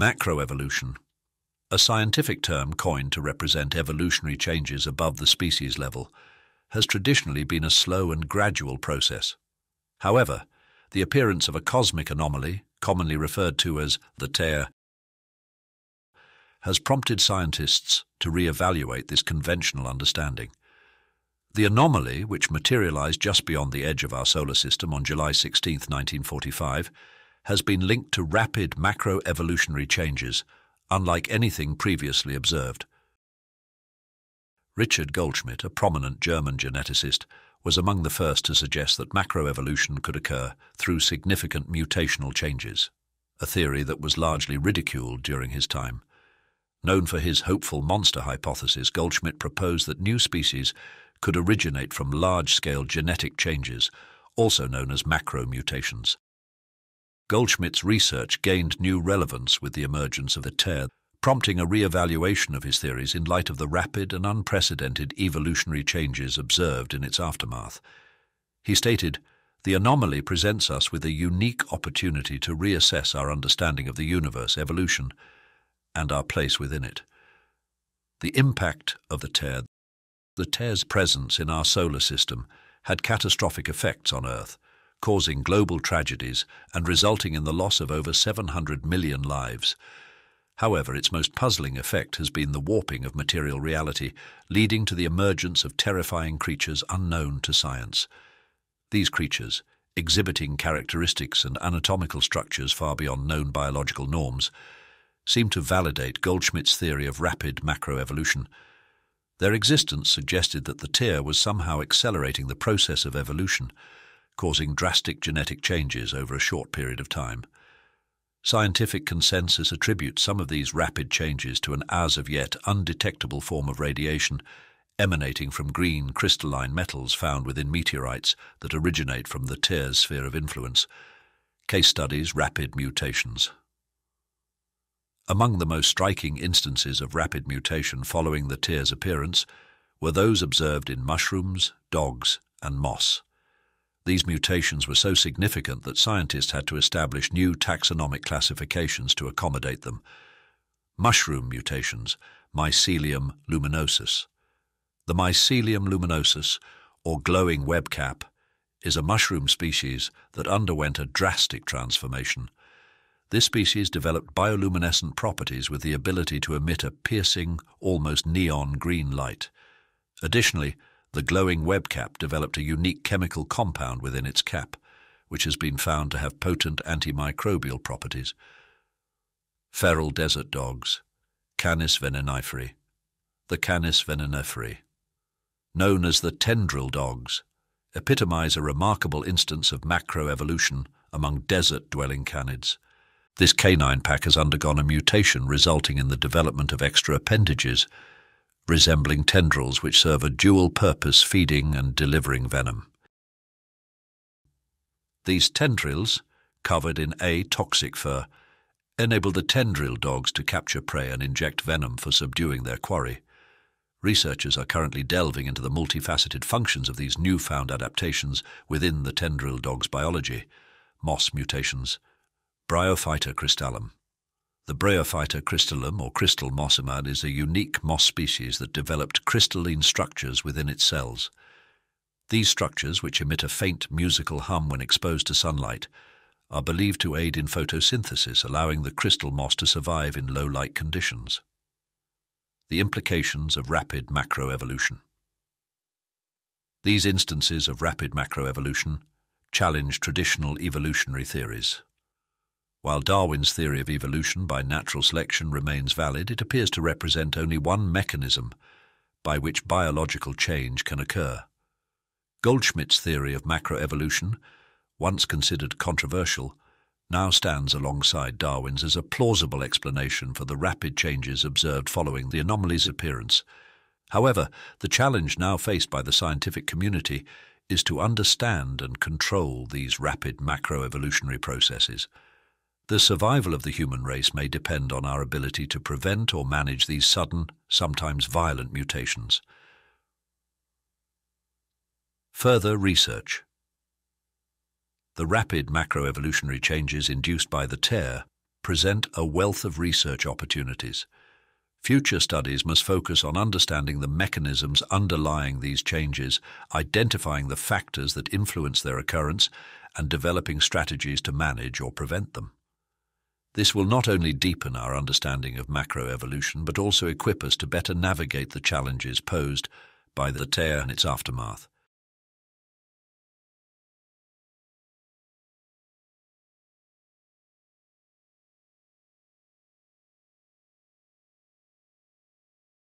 Macroevolution, a scientific term coined to represent evolutionary changes above the species level, has traditionally been a slow and gradual process. However, the appearance of a cosmic anomaly, commonly referred to as the Tear, has prompted scientists to re-evaluate this conventional understanding. The anomaly, which materialized just beyond the edge of our solar system on July 16, 1945, has been linked to rapid macroevolutionary changes, unlike anything previously observed. Richard Goldschmidt, a prominent German geneticist, was among the first to suggest that macroevolution could occur through significant mutational changes, a theory that was largely ridiculed during his time. Known for his hopeful monster hypothesis, Goldschmidt proposed that new species could originate from large-scale genetic changes, also known as macromutations. Goldschmidt's research gained new relevance with the emergence of the Tear, prompting a re-evaluation of his theories in light of the rapid and unprecedented evolutionary changes observed in its aftermath. He stated, the anomaly presents us with a unique opportunity to reassess our understanding of the universe evolution and our place within it. The impact of the Tear the Tear's presence in our solar system had catastrophic effects on Earth, causing global tragedies and resulting in the loss of over 700 million lives. However, its most puzzling effect has been the warping of material reality, leading to the emergence of terrifying creatures unknown to science. These creatures, exhibiting characteristics and anatomical structures far beyond known biological norms, seem to validate Goldschmidt's theory of rapid macroevolution. Their existence suggested that the Tear was somehow accelerating the process of evolution, causing drastic genetic changes over a short period of time. Scientific consensus attributes some of these rapid changes to an as of yet undetectable form of radiation emanating from green crystalline metals found within meteorites that originate from the Tear's sphere of influence. Case studies Rapid mutations. Among the most striking instances of rapid mutation following the tear's appearance were those observed in mushrooms, dogs, and moss. These mutations were so significant that scientists had to establish new taxonomic classifications to accommodate them. Mushroom mutations, Mycelium luminosus. The Mycelium luminosus, or glowing webcap, is a mushroom species that underwent a drastic transformation – this species developed bioluminescent properties with the ability to emit a piercing, almost neon green light. Additionally, the glowing webcap developed a unique chemical compound within its cap, which has been found to have potent antimicrobial properties. Feral desert dogs, Canis veneniferi. The Canis veneniferi, known as the tendril dogs, epitomize a remarkable instance of macroevolution among desert-dwelling canids. This canine pack has undergone a mutation resulting in the development of extra appendages, resembling tendrils which serve a dual purpose feeding and delivering venom. These tendrils, covered in A-toxic fur, enable the tendril dogs to capture prey and inject venom for subduing their quarry. Researchers are currently delving into the multifaceted functions of these newfound adaptations within the tendril dog's biology, moss mutations, Bryophyta crystallum. The Bryophyta crystallum, or crystal mossimad, is a unique moss species that developed crystalline structures within its cells. These structures, which emit a faint musical hum when exposed to sunlight, are believed to aid in photosynthesis, allowing the crystal moss to survive in low-light conditions. The implications of rapid macroevolution. These instances of rapid macroevolution challenge traditional evolutionary theories. While Darwin's theory of evolution by natural selection remains valid, it appears to represent only one mechanism by which biological change can occur. Goldschmidt's theory of macroevolution, once considered controversial, now stands alongside Darwin's as a plausible explanation for the rapid changes observed following the anomaly's appearance. However, the challenge now faced by the scientific community is to understand and control these rapid macroevolutionary processes. The survival of the human race may depend on our ability to prevent or manage these sudden, sometimes violent mutations. Further research. The rapid macroevolutionary changes induced by the tear present a wealth of research opportunities. Future studies must focus on understanding the mechanisms underlying these changes, identifying the factors that influence their occurrence, and developing strategies to manage or prevent them. This will not only deepen our understanding of macroevolution, but also equip us to better navigate the challenges posed by the tear and its aftermath.